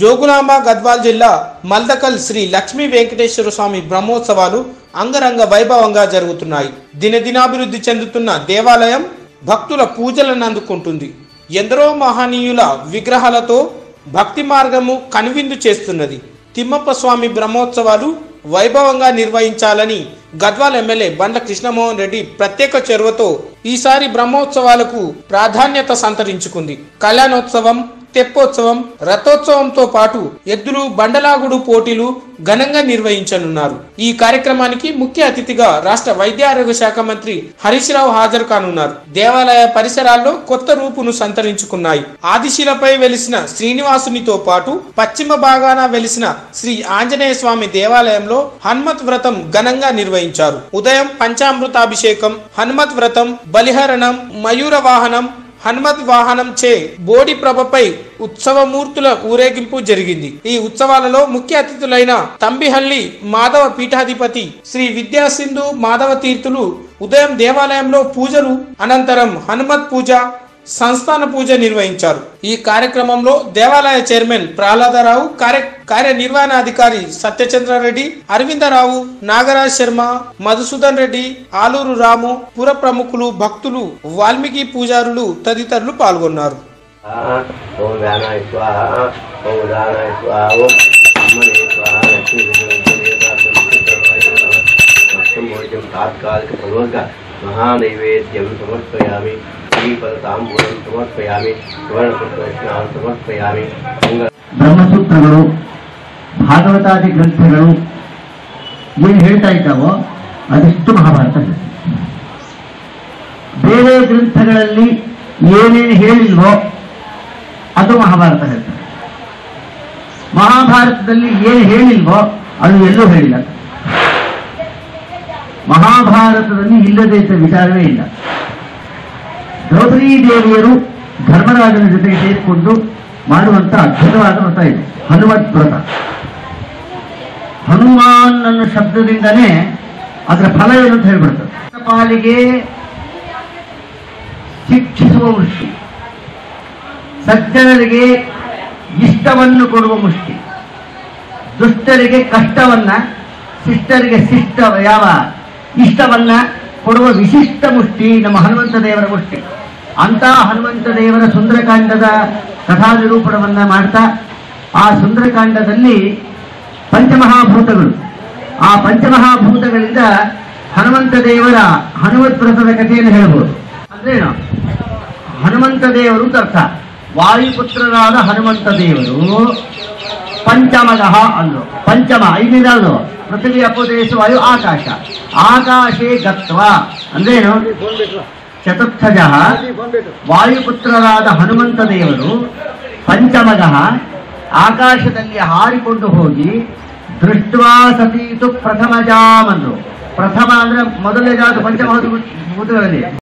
జోగులాంబ గద్వాల్ జిల్లా మల్దకల్ శ్రీ లక్ష్మీ వెంకటేశ్వర స్వామి బ్రహ్మోత్సవాలు అంగరంగ వైభవంగా జరుగుతున్నాయి. దినదినాభివృద్ధి చెందుతున్న దేవాలయం భక్తుల పూజలను అందుకుంటుంది. ఎందరో మహనీయుల విగ్రహాలతో భక్తి మార్గము కనువిందు చేస్తున్నది. తిమ్మప్ప స్వామి బ్రహ్మోత్సవాలు వైభవంగా నిర్వహించాలని గద్వాల్ ఎమ్మెల్యే బండ్ల కృష్ణమోహన్ రెడ్డి ప్రత్యేక చొరవతో ఈసారి బ్రహ్మోత్సవాలకు ప్రాధాన్యత సంతరించుకుంది. కళ్యాణోత్సవం తెప్పోత్సవం రథోత్సవంతో పాటు ఎద్దులు బండలాగుడు పోటీలు ఘనంగా నిర్వహించనున్నారు. ఈ కార్యక్రమానికి ముఖ్య అతిథిగా రాష్ట్ర వైద్య ఆరోగ్య శాఖ మంత్రి హరీష్ రావు హాజరు కానున్నారు. దేవాలయ పరిసరాల్లో కొత్త రూపును సంతరించుకున్నాయి. ఆదిశిలపై వెలిసిన శ్రీనివాసునితో పాటు పశ్చిమ భాగాన వెలిసిన శ్రీ ఆంజనేయ స్వామి దేవాలయంలో హనుమత్ వ్రతం ఘనంగా నిర్వహించారు. ఉదయం పంచామృతాభిషేకం హనుమత్ వ్రతం బలిహరణం మయూర వాహనం హనుమత్ వాహనం చే బోడి ప్రభపై ఉత్సవమూర్తుల ఊరేగింపు జరిగింది. ఈ ఉత్సవాలలో ముఖ్య అతిథులైన తంబిహల్లి మాధవ పీఠాధిపతి శ్రీ విద్యాసింధు మాధవ తీర్థులు ఉదయం దేవాలయంలో పూజలు అనంతరం హనుమత్ పూజ సంస్థాన పూజ నిర్వహించారు ఈ కార్యక్రమంలో దేవాలయ చైర్మన్ ప్రహ్లాదరావు కార్య కార్యనిర్వహణాధికారి సత్యచంద్రారెడ్డి అరవిందరావు నాగరాజ్ శర్మ మధుసూదన్ రెడ్డి ఆలూరు రాము పుర ప్రముఖులు భక్తులు వాల్మీకి పూజారులు తదితరులు పాల్గొన్నారు తాత్కాలిక మహానైవేద్యం సమర్పయామి ಬ್ರಹ್ಮಸೂತ್ರಗಳು ಭಾಗವತಾದಿ ಗ್ರಂಥಗಳು ಏನು ಹೇಳ್ತಾ ಇದ್ದಾವೋ ಅದೆಷ್ಟು ಮಹಾಭಾರತ ಬೇರೆ ಗ್ರಂಥಗಳಲ್ಲಿ ಏನೇನು ಹೇಳಿಲ್ವೋ ಅದು ಮಹಾಭಾರತ ಹೇಳ್ತಾರೆ ಮಹಾಭಾರತದಲ್ಲಿ ಏನು ಹೇಳಿಲ್ವೋ ಅದು ಎಲ್ಲೂ ಹೇಳಿಲ್ಲ. ಮಹಾಭಾರತದಲ್ಲಿ ಇಲ್ಲದೇ ಇದ್ದ ವಿಚಾರವೇ ಇಲ್ಲ. ದ್ರೌಪದಿ ದೇವಿಯರು ಧರ್ಮರಾಜನ ಜೊತೆಗೆ ಸೇರಿಕೊಂಡು ಮಾಡುವಂತ ಅದ್ಭುತವಾದ ವ್ರತ ಇದು. ಹನುಮತ್ ವ್ರತ. ಹನುಮಾನ್ ಅನ್ನೋ ಶಬ್ದದಿಂದನೇ ಅದರ ಫಲ ಏನು ಅಂತ ಹೇಳ್ಬಿಡ್ತದೆ ಪಾಲಿಗೆ ಶಿಕ್ಷಿಸುವ ಮುಷ್ಟಿ. ಸಜ್ಜನರಿಗೆ ಇಷ್ಟವನ್ನು ಕೊಡುವ ಮುಷ್ಟಿ. ದುಷ್ಟರಿಗೆ ಕಷ್ಟವನ್ನ, ಶಿಷ್ಟರಿಗೆ ಶಿಷ್ಟ ಯಾವ ಇಷ್ಟವನ್ನ ಕೊಡುವ ವಿಶಿಷ್ಟ ಮುಷ್ಟಿ. ನಮ್ಮ ಹನುಮಂತ ದೇವರ ಮುಷ್ಟಿ. ಅಂತ ಹನುಮಂತ ದೇವರ ಸುಂದರಕಾಂಡದ ಕಥಾ ನಿರೂಪಣವನ್ನ ಮಾಡ್ತಾ, ಆ ಸುಂದರಕಾಂಡದಲ್ಲಿ ಪಂಚಮಹಾಭೂತಗಳು. ಆ ಪಂಚಮಹಾಭೂತಗಳಿಂದ ಹನುಮಂತ ದೇವರ ಹನುಮತ್ ವ್ರತದ ಕಥೆಯನ್ನು ಹೇಳ್ಬೋದು. ಅಂದ್ರೇನು ಹನುಮಂತ ದೇವರು ಅಂತ ಅರ್ಥ. ವಾಯುಪುತ್ರರಾದ ಹನುಮಂತ ದೇವರು ಪಂಚಮಗಹ ಅಂದ್ರು. ಪಂಚಮ ಐದನೇದಾದ್ರು ಪೃಥ್ವಿ ಅಪದೇಶ ವಾಯು ಆಕಾಶ. ಆಕಾಶೇ ಗತ್ವ. ಅಂದ್ರೇನು ಚತುರ್ಥಜ ವಾಯುಪುತ್ರರಾದ ಹನುಮಂತ ದೇವರು ಪಂಚಮಗಃ ಆಕಾಶದಲ್ಲಿ ಹಾರಿಕೊಂಡು ಹೋಗಿ, ದೃಷ್ಟ್ವಾ ಸತೀತು ಪ್ರಥಮ ಜಾಮ್ ಅಂದ್ರು ಪ್ರಥಮ ಅಂದ್ರೆ ಮೊದಲನೇದಾದ ಪಂಚಮಹೂತಗಳಲ್ಲಿ